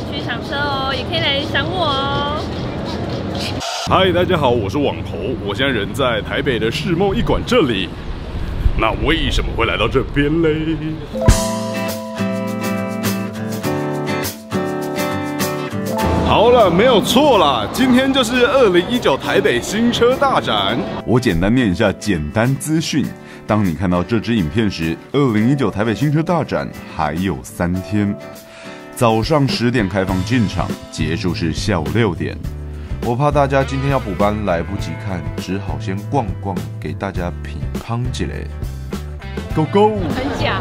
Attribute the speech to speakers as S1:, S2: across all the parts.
S1: 展区赏车哦，也可以来赏我哦。
S2: 嗨，大家好，我是网头，我现在人在台北的世贸一馆这里。那为什么会来到这边嘞？好了，没有错啦，今天就是二零一九台北新车大展。我简单念一下简单资讯。当你看到这支影片时，二零一九台北新车大展还有三天。早上十点开放进场，结束是下午六点。我怕大家今天要补班来不及看，只好先逛逛，给大家品乓起来。Go Go！
S1: 很假。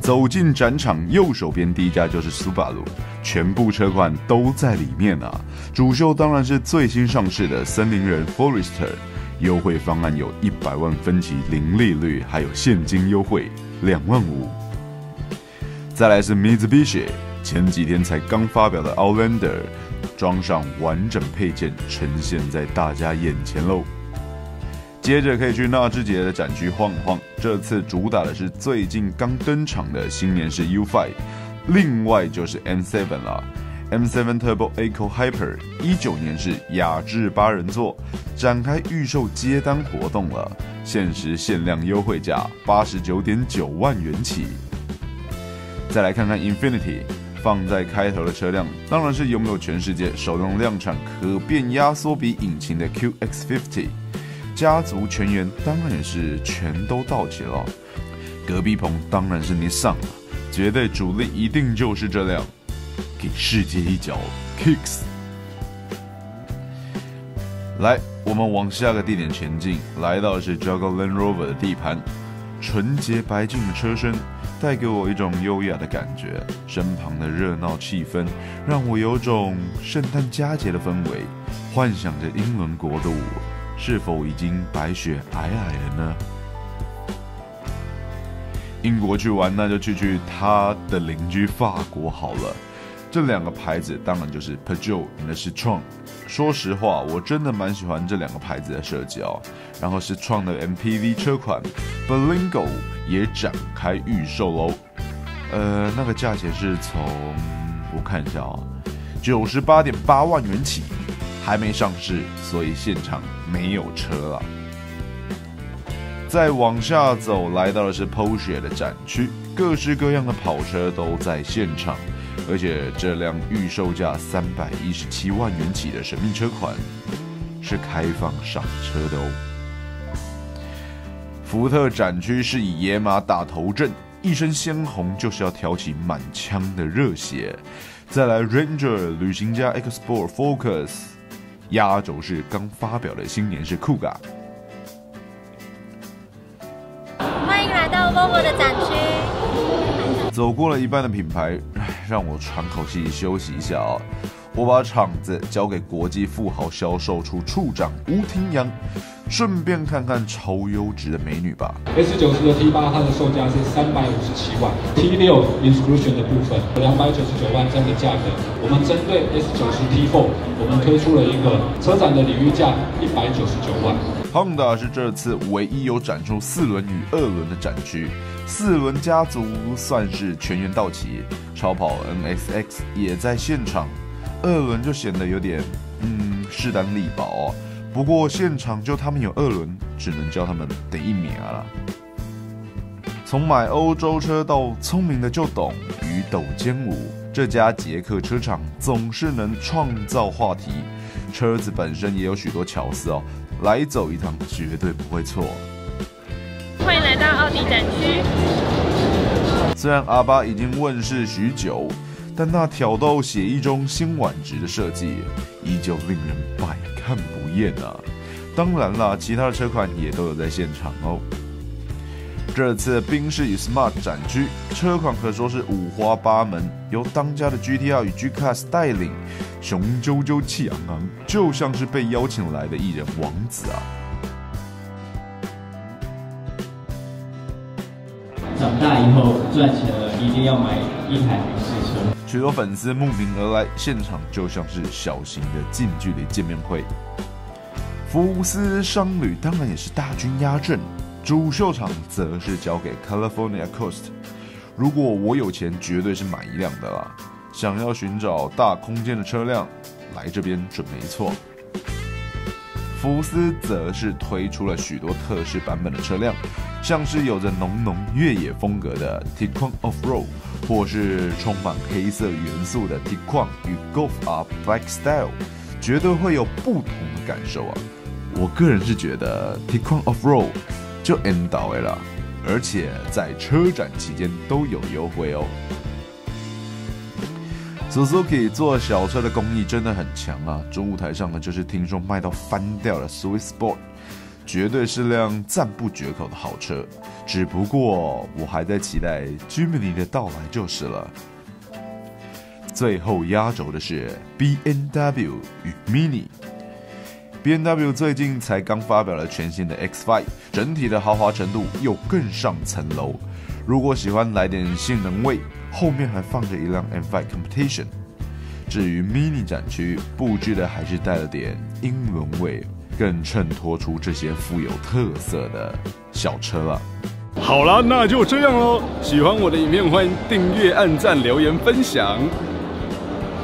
S2: 走进展场，右手边第一家就是苏巴鲁，全部车款都在里面啊。主秀当然是最新上市的森林人 Forester，优惠方案有一百万分期零利率，还有现金优惠两万五。再来是 Mitsubishi，前几天才刚发表的 Outlander。装上完整配件，呈现在大家眼前喽。接着可以去纳智捷的展区晃晃，这次主打的是最近刚登场的新年式 U5，另外就是 M7 了。M7 Turbo Eco Hyper 一九年是雅致八人座，展开预售接单活动了，限时限量优惠价八十九点九万元起。再来看看 Infinity。放在开头的车辆，当然是拥有全世界首辆量产可变压缩比引擎的 QX50。家族全员当然也是全都到齐了。隔壁棚当然是你上了，绝对主力一定就是这辆，给世界一脚 Kicks。来，我们往下个地点前进，来到的是 Jaguar Land Rover 的地盘，纯洁白净的车身。带给我一种优雅的感觉，身旁的热闹气氛让我有种圣诞佳节的氛围，幻想着英伦国度是否已经白雪皑皑了呢？英国去玩，那就去去他的邻居法国好了。这两个牌子当然就是 Peugeot 和 Citroen。说实话，我真的蛮喜欢这两个牌子的设计哦。然后是创的 MPV 车款 b e l i n g o 也展开预售喽。呃，那个价钱是从我看一下啊，九十八点八万元起，还没上市，所以现场没有车了。再往下走，来到的是 Porsche 的展区，各式各样的跑车都在现场。而且这辆预售价三百一十七万元起的神秘车款是开放赏车的哦。福特展区是以野马打头阵，一身鲜红就是要挑起满腔的热血。再来 Ranger 旅行家 Export Focus，压轴是刚发表的新年式酷咖。
S3: 欢迎来到 Volvo 的展区。
S2: 走过了一半的品牌。让我喘口气休息一下啊！我把场子交给国际富豪销售处处长吴廷阳，顺便看看超优质的美女吧。
S4: S 九十的 T 八，它的售价是三百五十七万；T 六 Exclusion 的部分两百九十九万这样的价格。我们针对 S 九十 T Four，我们推出了一个车展的领域价一百九十九万。
S2: Honda 是这次唯一有展出四轮与二轮的展区。四轮家族算是全员到齐，超跑 NSX 也在现场，二轮就显得有点嗯势单力薄。不过现场就他们有二轮，只能叫他们等一秒了。从买欧洲车到聪明的就懂与抖肩舞，这家捷克车厂总是能创造话题。车子本身也有许多巧思哦，来走一趟绝对不会错。
S1: 欢迎来到奥迪展区。
S2: 虽然阿巴已经问世许久，但那挑逗写意中新婉直的设计依旧令人百看不厌啊！当然啦，其他的车款也都有在现场哦。这次宾士与 Smart 展区车款可说是五花八门，由当家的 GTR 与 G Class 带领，雄赳赳气昂昂，就像是被邀请来的艺人王子啊！
S5: 长大以后赚钱了，一定要买一台宾士车。
S2: 许多粉丝慕名而来，现场就像是小型的近距离见面会。福斯商旅当然也是大军压阵，主秀场则是交给 California Coast。如果我有钱，绝对是买一辆的啦。想要寻找大空间的车辆，来这边准没错。福斯则是推出了许多特仕版本的车辆，像是有着浓浓越野风格的 Tiguan Off-Road，或是充满黑色元素的 Tiguan 与 Golf R Bike Style，绝对会有不同的感受啊！我个人是觉得 Tiguan Off-Road 就 N 到位了，而且在车展期间都有优惠哦。Suzuki 做小车的工艺真的很强啊！中舞台上呢，就是听说卖到翻掉的 Swiss Sport，绝对是辆赞不绝口的好车。只不过我还在期待 Jimny 的到来就是了。最后压轴的是 B N W 与 Mini。B N W 最近才刚发表了全新的 X5，整体的豪华程度又更上层楼。如果喜欢来点性能味。后面还放着一辆 M5 Competition。至于 Mini 展区布置的还是带了点英伦味，更衬托出这些富有特色的小车了。
S6: 好了，那就这样喽。喜欢我的影片，欢迎订阅、按赞、留言、分享。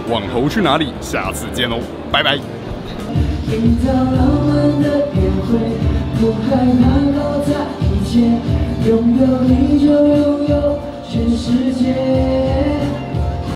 S6: 网头去哪里？下次见喽，拜拜。营造浪漫的约会不害怕搞砸一切拥有你就拥有全世界。